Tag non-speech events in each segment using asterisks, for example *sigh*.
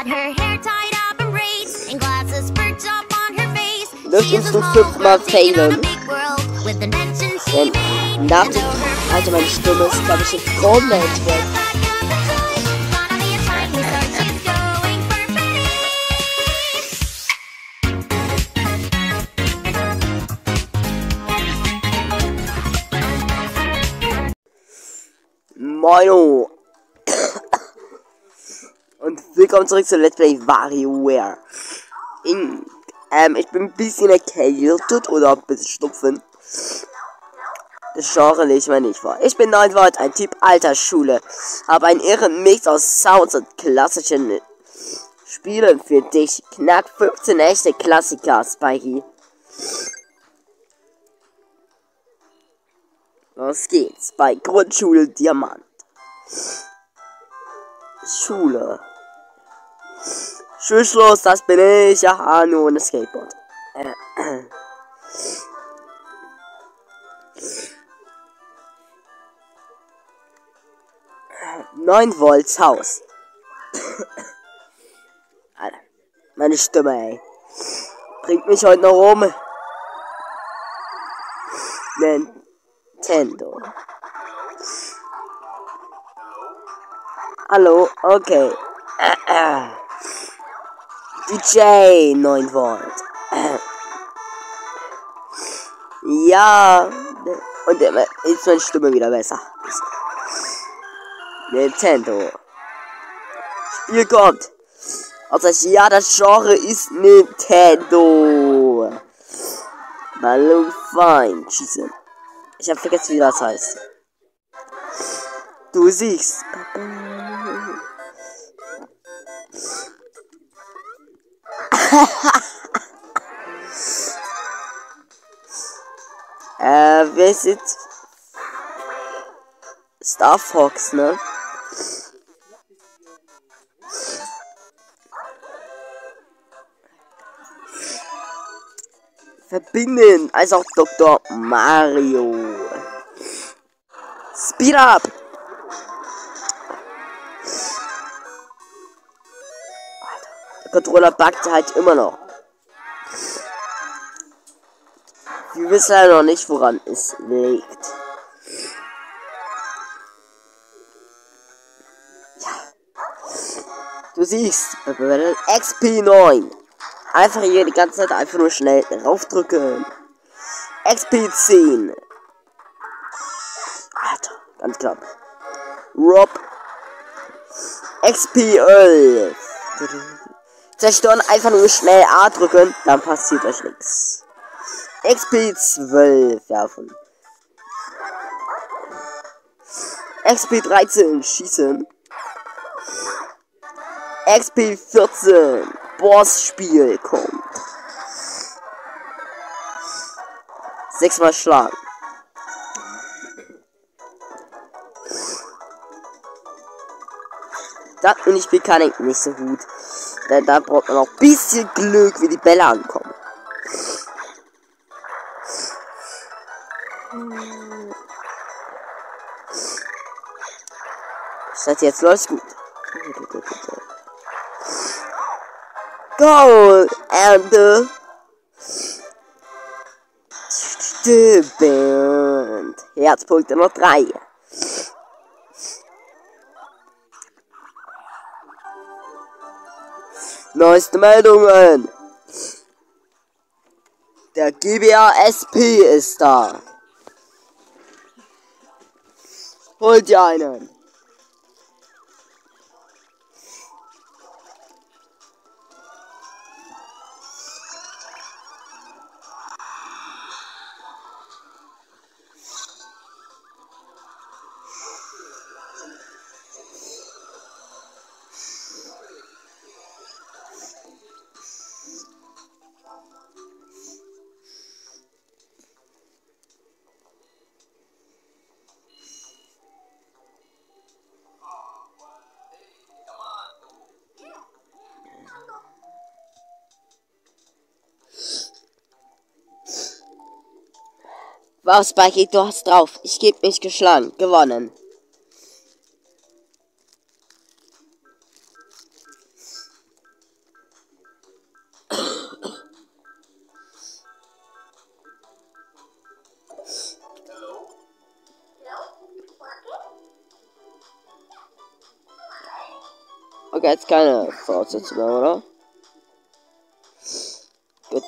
Got her hair tied up braids and glasses perched up on her face. This she is the Super month, Taylor. With invention she and made. Not I don't understand establishing gold with. Milo willkommen zurück zu Let's Play WarioWare. In, ähm, ich bin ein bisschen erkältet oder ein bisschen stupfen. Das Genre ich mal nicht vor. Ich bin 9 Volt, ein Typ alter Schule. Habe einen irren Mix aus Sounds und klassischen Spielen für dich. Knack 15 echte Klassiker, Spikey. Los geht's bei Grundschule Diamant. Schule. Schulschluss, das bin ich. Ja, nur ohne Skateboard. Äh, äh. Neun Volts Haus. *laughs* Meine Stimme, ey. Bringt mich heute noch um. Nintendo. Hallo, okay. DJ 9 Volt. Ja. Und ist meine Stimme wieder besser. Nintendo. Spiel kommt. Also ja, das Genre ist Nintendo. Balloon Fine. Schießen. Ich hab vergessen, wie das heißt. Du siehst. *laughs* äh, wer ist jetzt? Star Fox, ne? Verbinden, als auch Dr. Mario. Speed up! Controller buggt halt immer noch. Wir wissen ja noch nicht, woran es liegt. Ja. Du siehst, XP9. Einfach hier die ganze Zeit einfach nur schnell raufdrücken. XP10. Alter, ganz knapp. Rob. XP11. Zerstören einfach nur schnell A drücken, dann passiert euch nichts. XP12 werfen. XP13 schießen. XP14 Bossspiel kommt. Sechsmal schlagen. Das und ich Mechanik nicht so gut. Denn da braucht man auch ein bisschen Glück, wie die Bälle ankommen. Statt jetzt läuft's gut. Goal and the Stimmt. Herzpunkte noch drei. Neueste Meldungen. Der GBA-SP ist da. Holt ihr einen. Wow, Spike, du hast drauf. Ich geb mich geschlagen. Gewonnen. Okay, jetzt keine Voraussetzung mehr, oder? Gut.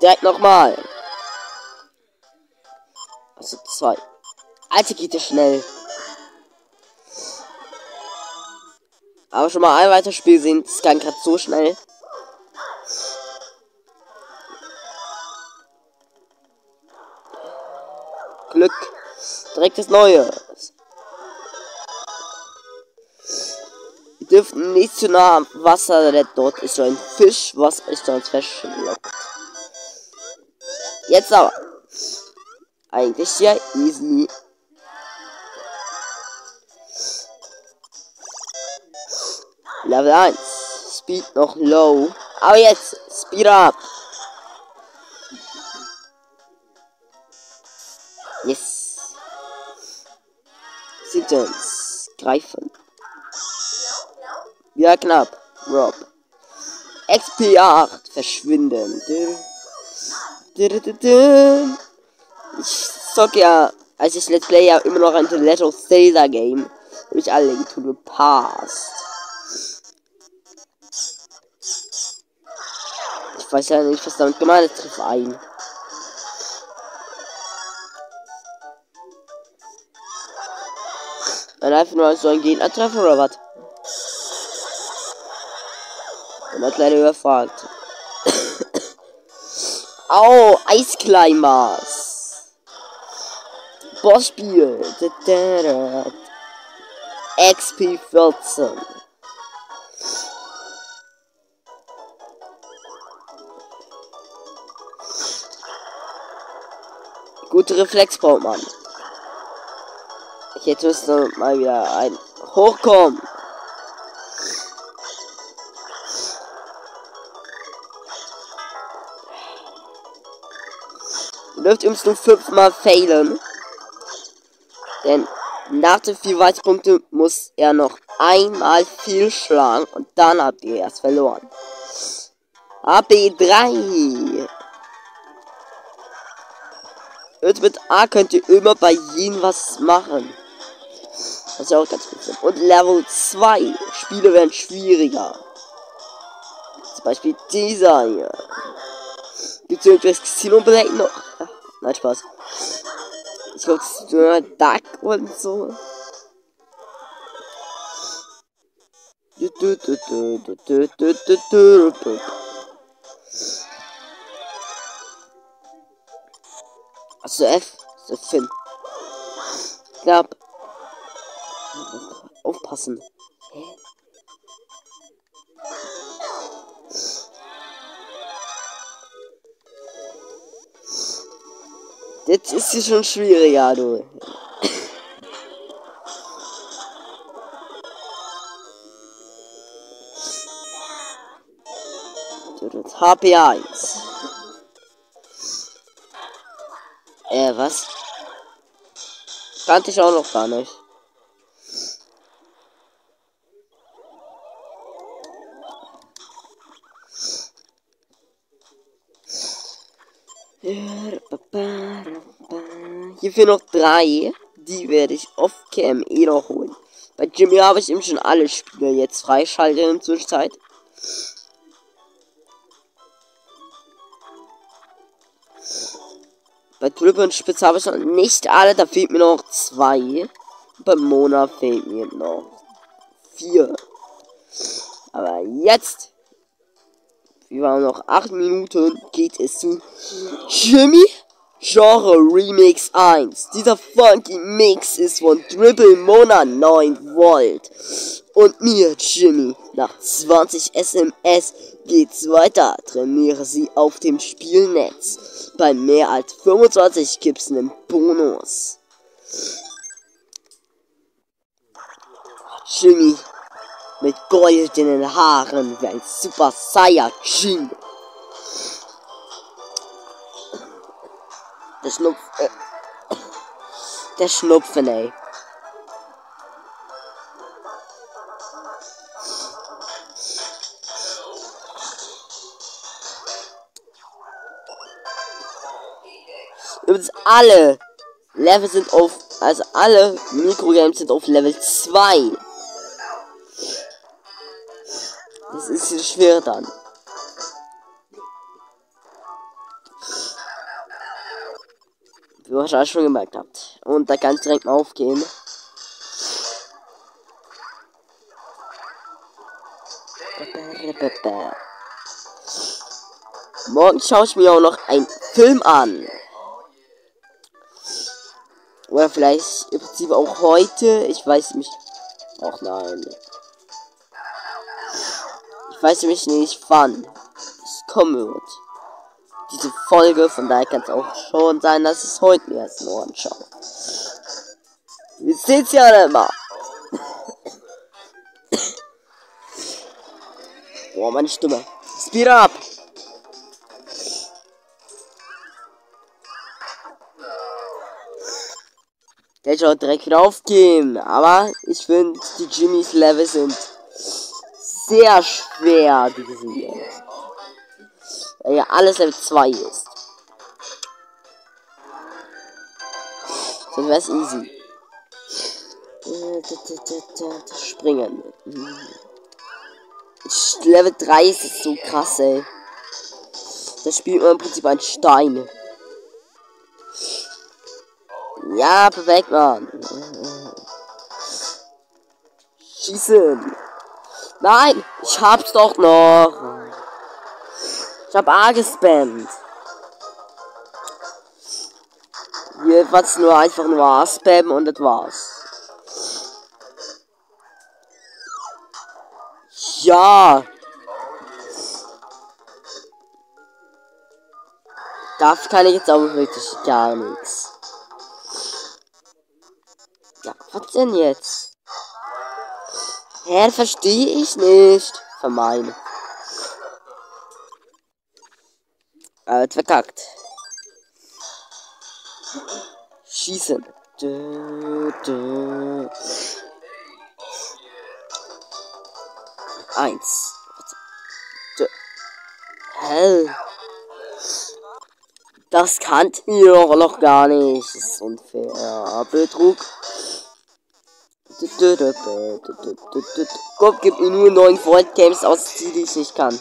Direkt nochmal. Also zwei. Alter, geht das schnell. Aber schon mal ein weiteres Spiel sehen, das kann gerade so schnell. Glück. Direkt das Neue. Ihr dürft nicht zu nah am Wasser, denn dort ist so ein Fisch, was euch sonst verschluckt. Jetzt aber. Eigentlich ja easy. Level 1. Speed noch low. Aber jetzt. Speed up. Yes. Sittens. Greifen. Ja, knapp. Rob. XP8. Verschwinden. Dü. Dü, dü, dü, dü. Ich zock ja, als ich Let's Play ja immer noch ein The Legend of Zelda Game. Hab ich alle getan gepasst. Ich weiß ja nicht, was damit gemeint ist. Triff ein. Dann einfach nur so ein Gegner treffen oder was? Und hat leider überfragt. *coughs* Au, Eisclimbers. Bossspiel. Da, da, da. XP 14. Gute Reflex braucht man. Jetzt müsste mal wieder ein Hochkommen. Dürft übrigens nur fünfmal failen. Denn nach den vier Weitpunkten muss er noch einmal fehlschlagen und dann habt ihr erst verloren. AB3. Jetzt mit A könnt ihr immer bei jedem was machen. Das ist ja auch ganz gut. Und Level 2. Spiele werden schwieriger. Zum Beispiel dieser hier. Gibt's irgendwas Casino Blade noch? Ach, nein, Spaß. Xbox Store так консола. Alltså F, så film. Knapp. Aufpassen. Hä? Jetzt ist sie schon schwieriger, du. HP1. Äh, was? Kannte ich auch noch gar nicht. Fehlen noch drei. Die werde ich off-cam eh noch holen. Bei Jimmy habe ich eben schon alle Spiele jetzt freischalten in der Zwischenzeit. Bei Tulip und Spitz habe ich noch nicht alle, da fehlt mir noch zwei. Bei Mona fehlt mir noch vier. Aber jetzt, wir haben noch acht Minuten, geht es zu Jimmy Genre Remix 1. Dieser funky Mix ist von Dribble Mona 9 Volt. Und mir, Jimmy. Nach 20 SMS geht's weiter. Trainiere sie auf dem Spielnetz. Bei mehr als 25 gibt's einen Bonus. Jimmy. Mit goldenen Haaren wie ein Super Saiyajin. Der Schnupf. Äh, der Schnupfen, ey. Übrigens alle Level sind auf, also alle Mikrogames sind auf Level 2. Das ist schwer dann. Wahrscheinlich schon gemerkt habt. Und da kann ich direkt mal aufgehen. Morgen schaue ich mir auch noch einen Film an. Oder vielleicht im Prinzip auch heute. Ich weiß nicht. Auch nein. Ich weiß nämlich nicht, wann es kommen wird. Diese Folge, von daher kann es auch schon sein, dass es heute mir erst nur anschaue. Wir sehen's ja nicht mal. Boah, meine Stimme. Speed up! Der soll direkt wieder aufgehen. Aber ich finde, die Jimmys Level sind sehr schwer, diese hier. Weil ja alles Level 2 ist. Wäre es easy. Springen. Level 3 ist so krass, ey. Da spielt man im Prinzip ein Stein. Ja, perfekt, Mann. Schießen. Nein, ich hab's doch noch. Ich hab A gespammt. Hier was nur einfach nur A spammen und das war's. Ja. Das kann ich jetzt auch wirklich gar nichts. Ja, was denn jetzt? Hä, verstehe ich nicht. Vermeiden. Äh, verkackt. Schießen. Dö, dö. Eins. Dö. Hä? Das kannten wir doch noch gar nicht. Das ist unfair. Betrug. Gott gibt mir nur 9 Volt Games aus, die ich nicht kann.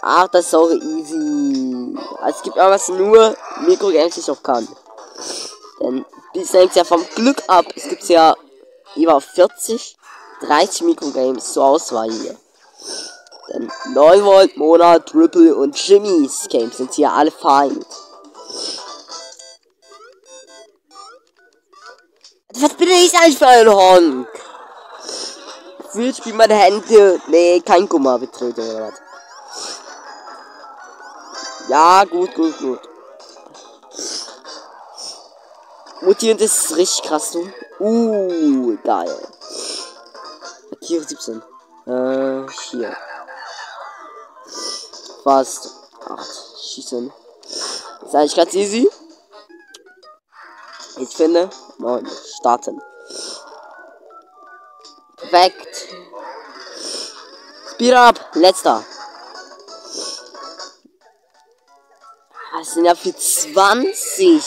Ach, das ist auch easy. Also es gibt irgendwas nur Mikrogames, die ich auch kann. Denn dies hängt ja vom Glück ab. Es gibt ja über 40, 30 Mikrogames zur Auswahl hier. Denn 9 Volt, Mona, Triple und Jimmy's Games sind hier alle vereint. Was bin ich eigentlich für ein Honk? Will spiel meine Hände. Nee, kein Kummer betreten oder was? Ja, gut, gut, gut. Mutieren, ist richtig krass, du. Uh, geil. Tiere 17. Äh, hier. Fast. 8. Schießen. Ist eigentlich ganz easy. Ich finde. 9. Starten. Perfekt. Speed up. Letzter. Das sind ja für 20.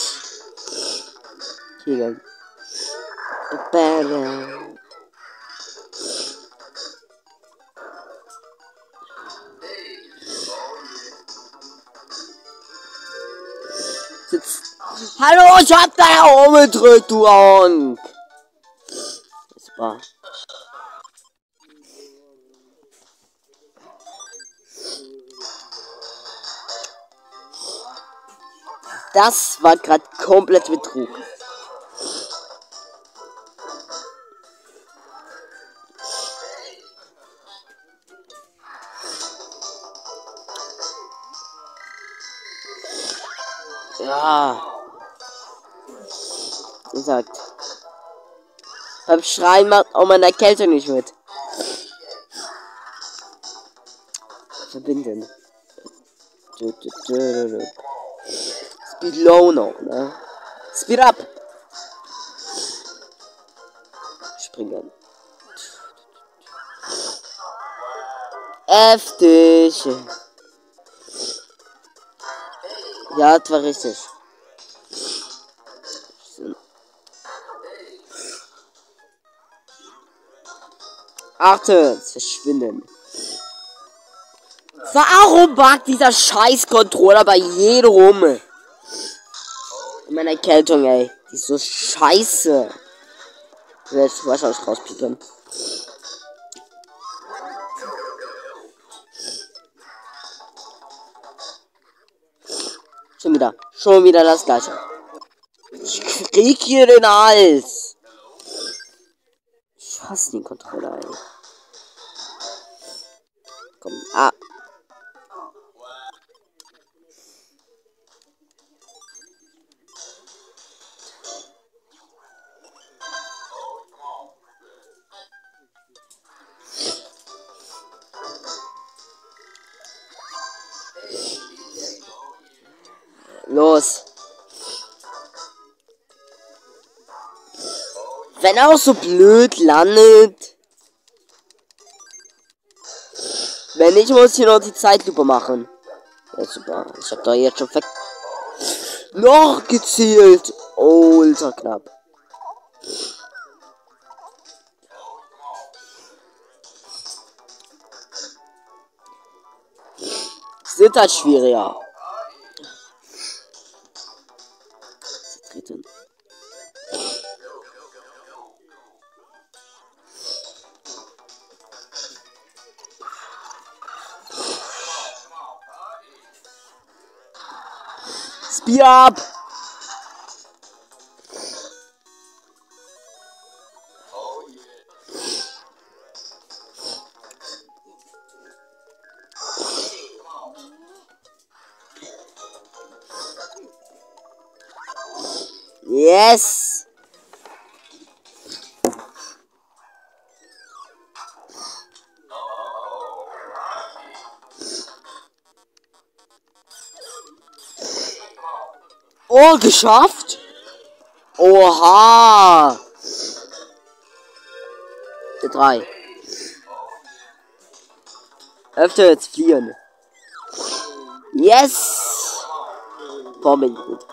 Hier. Bären. Hallo, ich hab da ja umgedrückt, du Honk. Super. Das war gerade komplett Betrug. Ja. Gesagt. Beim Schreien macht auch meine Erkältung nicht mit. Verbinden. Du, du, du, du, du. Speed low noch, ne? Speed up! Springen. Heftig. Ja, das war richtig. Achtet, verschwinden. Warum backt dieser scheiß Controller bei jedem rum? In meiner Erkältung, ey. Die ist so scheiße. Ich will jetzt wahrscheinlich rauspiepen. Schon wieder. Schon wieder das gleiche. Ich krieg hier den Hals. Ich hasse den Controller, ey. Komm. Ah. Los. Wenn er auch so blöd landet. Wenn nicht, muss ich hier noch die Zeitlupe machen. Ja, super. Ich hab da jetzt schon ver... Noch gezielt. Ultra knapp. Sind halt schwieriger. Treten. Speed up! Yes! Oh, geschafft? Oha! Der drei. Öfter jetzt fliehen. Yes! Bomben gut.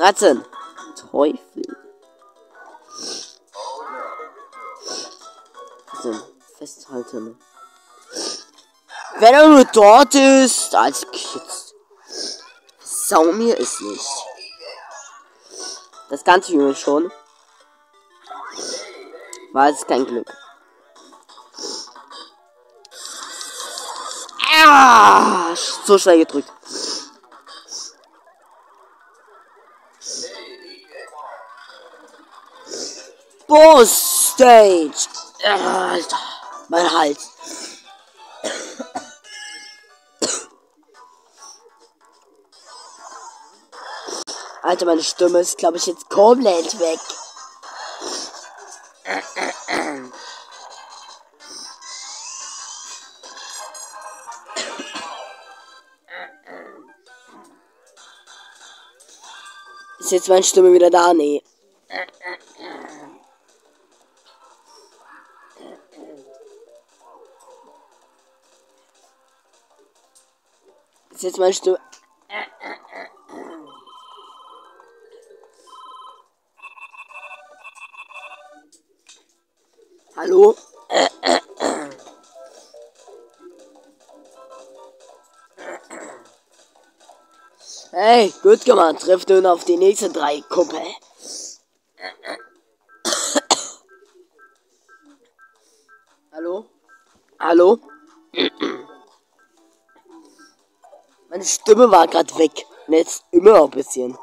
13. Teufel. 14. Festhalten. Wenn er nur dort ist, als Kids. Sau mir ist nicht. Das ganze Junge schon. War es kein Glück. Ah, so schnell gedrückt. Boss Stage. Alter, mein Hals. Alter, meine Stimme ist, glaube ich, jetzt komplett weg. Ist jetzt meine Stimme wieder da? Nee. Ist jetzt meine Stimme. Hallo? Hey, gut gemacht. Trifft nun auf die nächsten drei Kumpel. Hallo? Hallo? Meine Stimme war gerade weg. Und jetzt immer ein bisschen.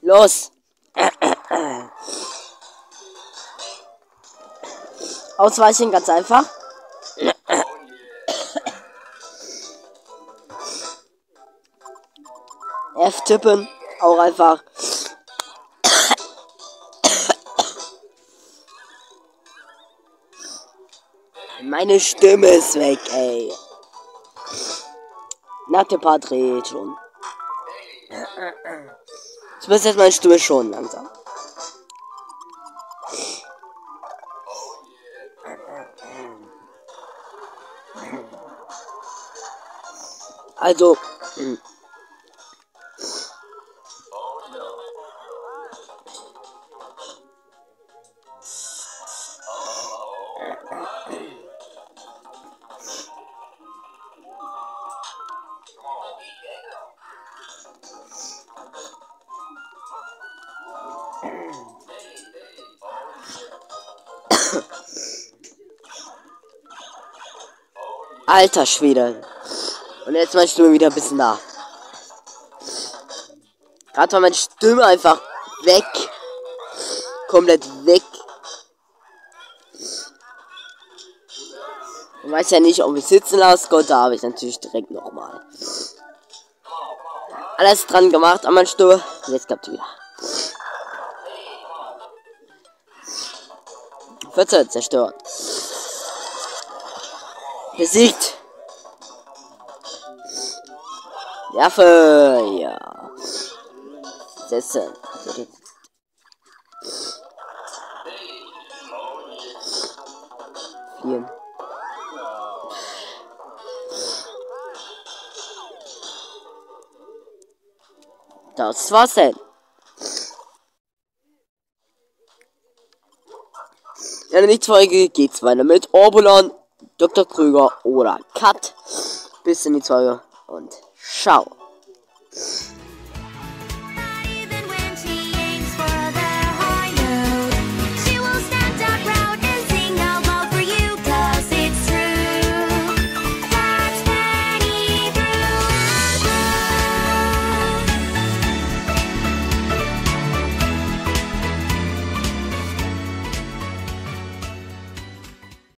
Los! Ausweichen ganz einfach. F tippen, auch einfach. Meine Stimme ist weg, ey. Nach dem Part dreht schon. Ich muss jetzt meine Stimme schon langsam. Also. Alter Schwede. Und jetzt meine Stimme wieder ein bisschen da. Gerade war meine Stimme einfach weg. Komplett weg. Ich weiß ja nicht, ob ich sitzen lassen konnte, da habe ich natürlich direkt nochmal. Alles dran gemacht an meiner Stimme. Jetzt klappt wieder. 14 zerstört. Besiegt. Werfe. Ja. Setzen. Vier. Das war's denn. In der nächsten Folge geht's weiter mit Orbulan, Dr. Krüger oder Cut. Bis in die Folge und ciao.